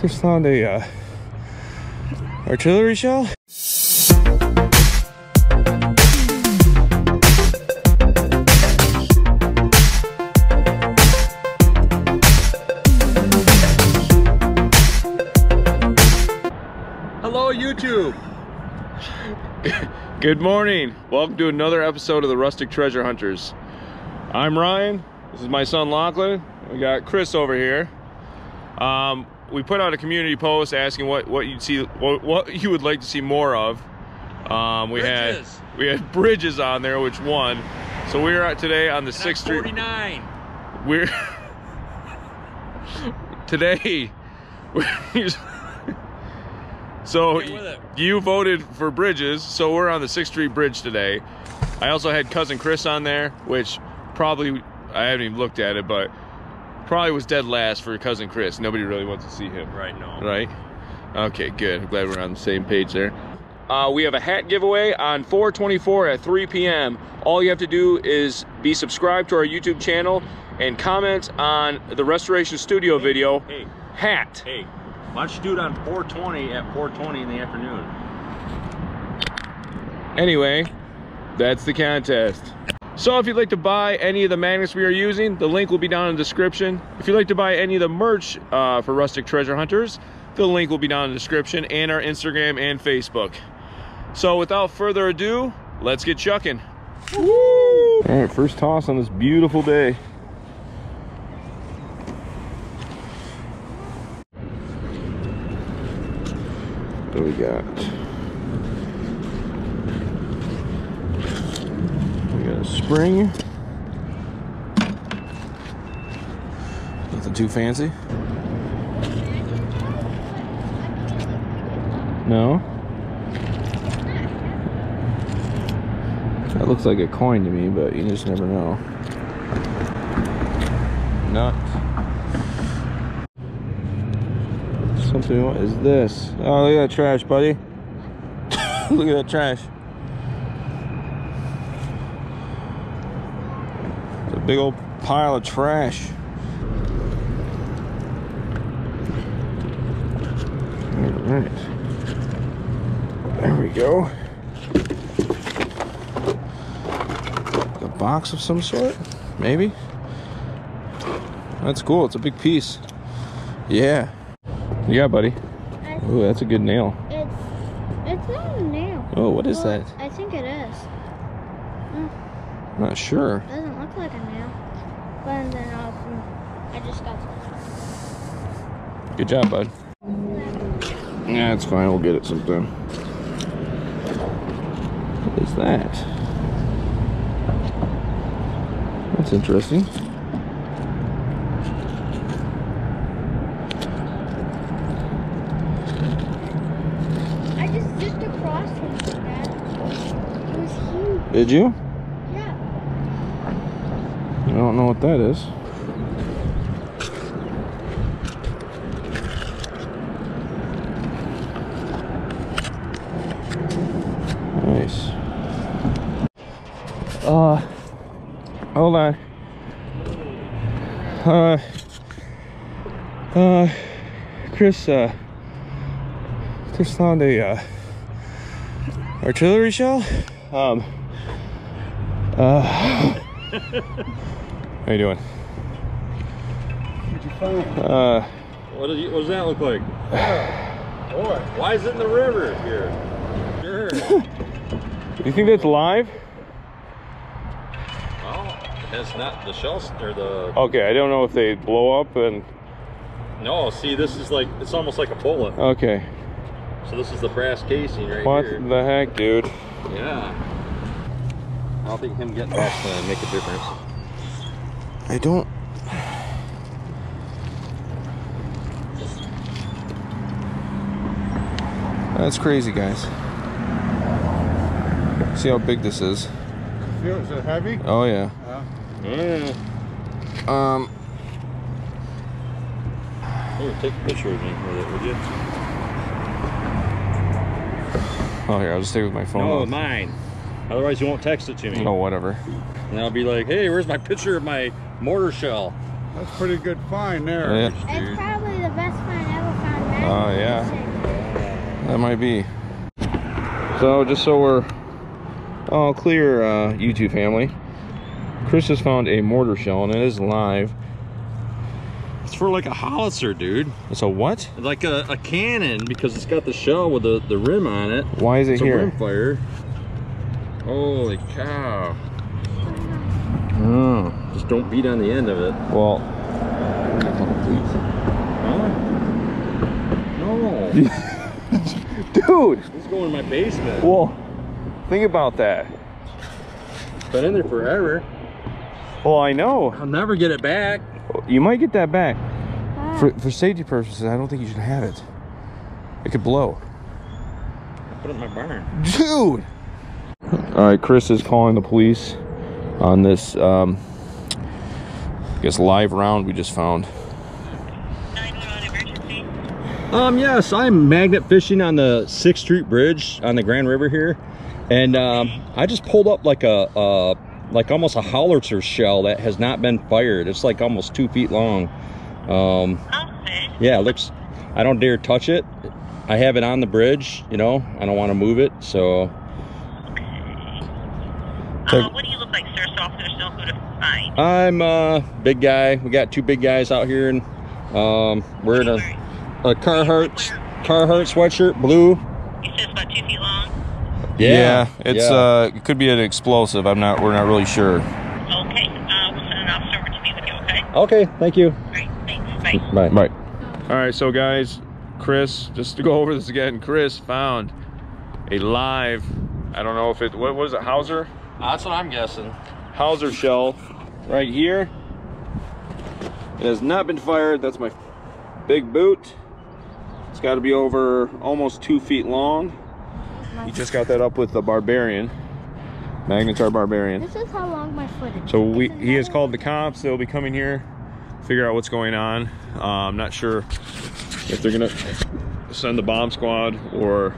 Just found a uh, artillery shell. Hello, YouTube. Good morning. Welcome to another episode of the Rustic Treasure Hunters. I'm Ryan. This is my son Lachlan. We got Chris over here. Um, we put out a community post asking what what you'd see what, what you would like to see more of. Um, we Bridges. had we had bridges on there, which won. So we are at today on the Sixth Street. 49. We're today. we're- so Get with it. you voted for bridges, so we're on the Sixth Street Bridge today. I also had cousin Chris on there, which probably I haven't even looked at it, but probably was dead last for cousin Chris. Nobody really wants to see him. Right, no. Right? Okay, good. I'm glad we're on the same page there. Uh, we have a hat giveaway on 424 at 3 p.m. All you have to do is be subscribed to our YouTube channel and comment on the Restoration Studio video Hey, hat. hey, why don't you do it on 420 at 420 in the afternoon? Anyway, that's the contest. So if you'd like to buy any of the magnets we are using, the link will be down in the description. If you'd like to buy any of the merch uh, for Rustic Treasure Hunters, the link will be down in the description and our Instagram and Facebook. So without further ado, let's get chucking. All right, first toss on this beautiful day. What do we got? We got a spring. Nothing too fancy. No. That looks like a coin to me, but you just never know. Not. Something, what is this? Oh, look at that trash, buddy. look at that trash. It's a big old pile of trash. All right. There we go. A box of some sort? Maybe? That's cool. It's a big piece. Yeah. Yeah, buddy. Ooh, that's a good nail. It's it's not a nail. Oh, what is Well, that? I think it is. I'm not sure. Doesn't look like a nail. But then I'll, I just got Good job, bud. Yeah, it's fine. We'll get it sometime. What is that? That's interesting. I just zipped across from it, Dad. It was huge. Did you? Yeah. I don't know what that is. Uh, hold on. Uh, uh, Chris, uh, just found a, uh, artillery shell. Um, uh, how you doing? Uh, What, does, what does that look like? Boy, why is it in the river here? Sure. you think that's live? Well, it's not the shells or the. Okay, I don't know if they blow up and No, see, this is like, it's almost like a bullet. okay. So this is the brass casing right What here. the heck, dude? Yeah. I don't think him getting back's gonna make a difference. I don't. That's crazy, guys. See how big this is. Feel- Is it heavy? Oh yeah. Yeah. Um. Here, take a picture of me with it, would you? Oh here, I'll just stay with my phone. No, off. mine. Otherwise, you won't text it to me. Oh, whatever. And I'll be like, hey, where's my picture of my mortar shell? That's pretty good find there. Yeah. It's probably the best find I ever found Uh, yeah. That might be. So just so we're all clear, uh, YouTube family, Chris has found a mortar shell and it is live. It's for like a howitzer, dude. It's a what? Like a, a cannon because it's got the shell with the, the rim on it. Why is it It's a here? rim fire. Holy cow. Oh, Just don't beat on the end of it. well, Huh? No. dude. It's going in my basement. Well, think about that. Been in there forever. Well, I know. I'll never get it back. You might get that back. Ah. For, for safety purposes, I don't think you should have it. It could blow. I Put it in my barn. Dude! All right, Chris is calling the police on this, um, I guess, live round we just found. Um, yes, I'm magnet fishing on the 6th Street Bridge on the Grand River here. And um, I just pulled up like a, uh, like almost a howitzer shell that has not been fired. It's like almost two feet long. Um, Okay. yeah, it looks, I don't dare touch it. I have it on the bridge, you know, I don't want to move it. So, Uh, what do you look like, sir? So officers know who to find. I'm a big guy. We got two big guys out here and um, we're in a, a Carhartt, Carhartt sweatshirt, blue. You said it's about two feet long. It's yeah. uh, it could be an explosive. I'm not. We're not really sure. Okay. Uh, we'll send an officer over to be with you, okay? Okay, thank you. All right. Thanks. Bye. Bye. Right. All right, so guys, Chris, just to go over this again, Chris found a live. I don't know if it. What was it? Hauser. That's what I'm guessing. Hauser shell right here. It has not been fired. That's my big boot. It's got to be over almost two feet long. You just got that up with the Barbarian, Magnetar Barbarian. This is how long my foot is. So we It's he has called the cops. They'll be coming here, figure out what's going on. Uh, I'm not sure if they're gonna send the bomb squad or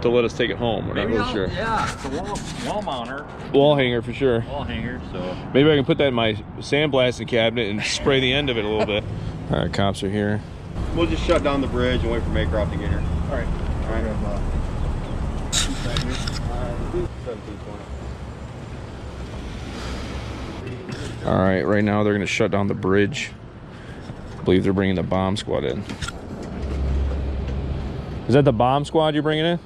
to let us take it home. We're not really sure. Yeah, it's a wall, wall mounter, Wall hanger for sure. wall hanger. So Maybe I can put that in my sandblasting cabinet and spray the end of it a little bit. All right, cops are here. We'll just shut down the bridge and wait for Maycroft to get here. All right. All right. All right, right now they're gonna shut down the bridge. I believe they're bringing the bomb squad in. Is that the bomb squad you're bringing in?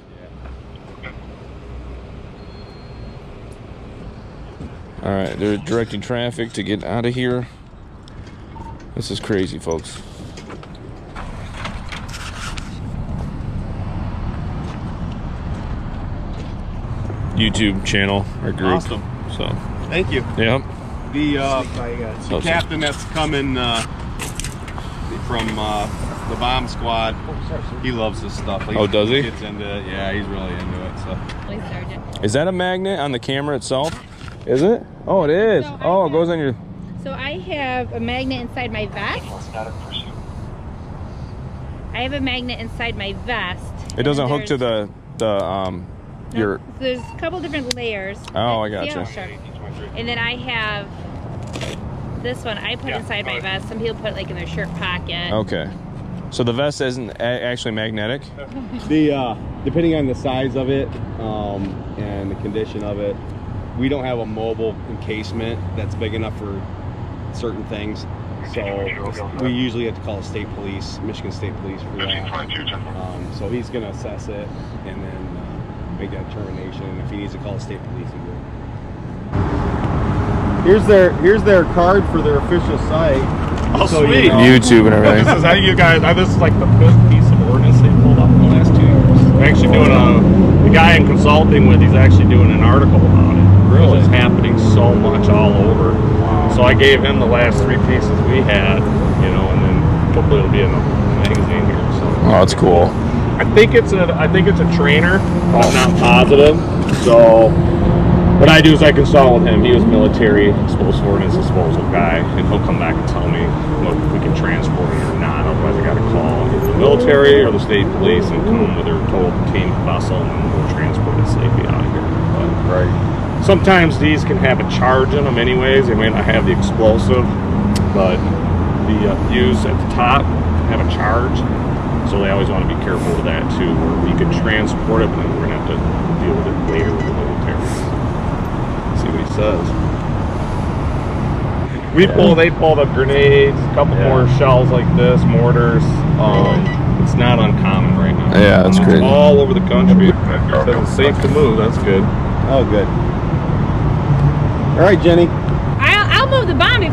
All right, they're directing traffic to get out of here. This is crazy, folks. YouTube channel or group. Awesome. So, Thank you. yep. The, uh, So- the captain that's coming uh, from uh, the bomb squad, he loves this stuff. Oh, does he? Gets into it. Yeah, he's really into it. So Is that a magnet on the camera itself? Is it? Oh, it is. So I Oh, it goes on your. So I have a magnet inside my vest. I have a magnet inside my vest. It doesn't hook to the the um no, your. There's a couple different layers. Oh, I got how gotcha. it's? And then I have this one I put inside my vest. Some people put it like in their shirt pocket. Okay. So the vest isn't actually magnetic. the uh, depending on the size of it um, and the condition of it, we don't have a mobile encasement that's big enough for certain things. So we usually have to call the state police, Michigan State Police for that. Um, so he's going to assess it and then uh, make that determination. If he needs to call the state police, he will. Here's their here's their card for their official site. Oh, So you know- YouTube and everything. This is how you guys. uh, This is like the fifth piece of ordnance they pulled up in the last two years. I'm actually doing a. The guy I'm consulting with, he's actually doing an article about it. Really? It's happening so much all over. So I gave him the last three pieces we had, you know, and then hopefully it'll be in the magazine here. So Oh, that's cool. I think it's a. I think it's a trainer. but I'm not positive. So. What I do is I consult with him. He was military explosive ordnance disposal guy, and he'll come back and tell me what if we can transport it or not. Otherwise, I got to call either the military or the state police and come with their total team vessel, and then we'll transport it safely out of here. But Right. sometimes these can have a charge in them, anyways. They may not have the explosive, but the uh, fuse at the top have a charge. So they always want to be careful with that too. Where you can transport it, but then we're gonna have to deal with it later with the military. See what he says. We pull, they pulled up grenades, a couple Yeah. more shells like this, mortars. Um, it's not uncommon right now. Yeah, that's It's crazy. All over the country. Says it's safe to move. That's good. Oh, good. All right, Jenny.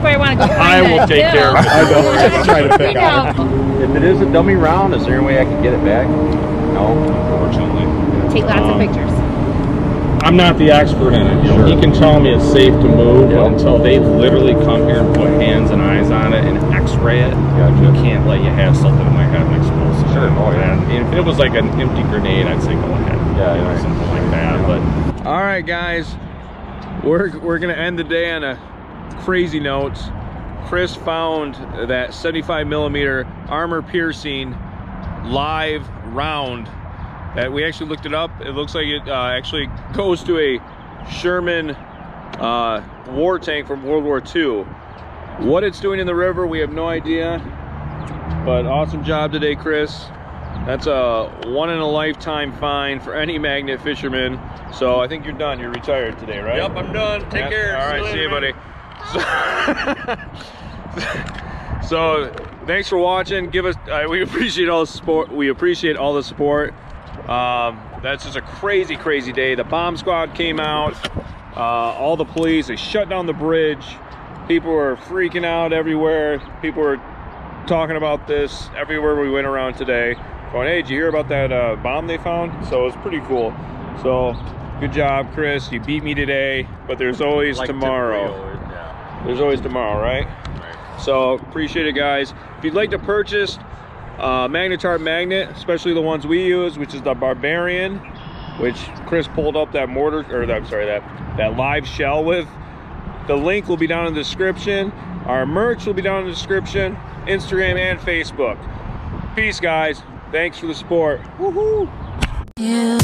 I'll, I'll move the bomb before I want to go. I will that take bill. care of it. I know. I was trying to pick out. If it is a dummy round, is there any way I can get it back? No. Unfortunately. Take lots of Um, pictures. I'm not the expert in it. You know, Sure. he can tell me it's safe to move, Yep. but until they literally come here and put hands and eyes on it and X-ray it, Gotcha. you can't let you have something that might have an explosive. Sure. Oh, yeah. And if it was like an empty grenade, I'd say go ahead. Yeah, you know, right. something like that. But All right, guys, we're we're gonna end the day on a crazy notes, Chris found that 75 millimeter armor piercing live round that we actually looked it up. It looks like it uh, actually goes to a Sherman uh, war tank from World War II. What it's doing in the river, we have no idea. But awesome job today, Chris. That's a one in a lifetime find for any magnet fisherman. So I think you're done. You're retired today, right? Yep, I'm done. Take Yep. care. All right, See see you you, later, buddy. So, so, thanks for watching. Give us. Uh, we appreciate all the support. We appreciate all the support. Um, that's just a crazy, crazy day. The bomb squad came out. Uh, all the police. They shut down the bridge. People were freaking out everywhere. People were talking about this everywhere we went around today. Going, hey, did you hear about that uh, bomb they found? So it was pretty cool. So good job, Chris. You beat me today, but there's always Like tomorrow. Typically always, yeah. There's always tomorrow, right? So appreciate it, guys. If you'd like to purchase uh, Magnetar magnet, especially the ones we use, which is the Barbarian, which Chris pulled up that mortar, or that, I'm sorry, that that live shell with. The link will be down in the description. Our merch will be down in the description, Instagram and Facebook. Peace, guys. Thanks for the support. Woohoo! you.